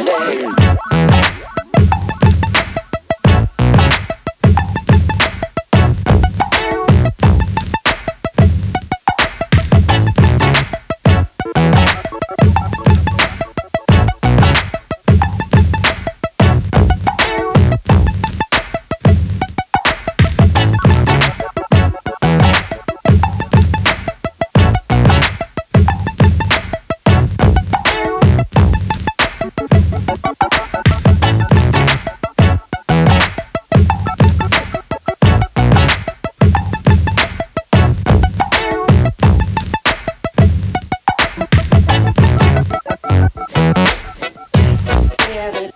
Hey. together.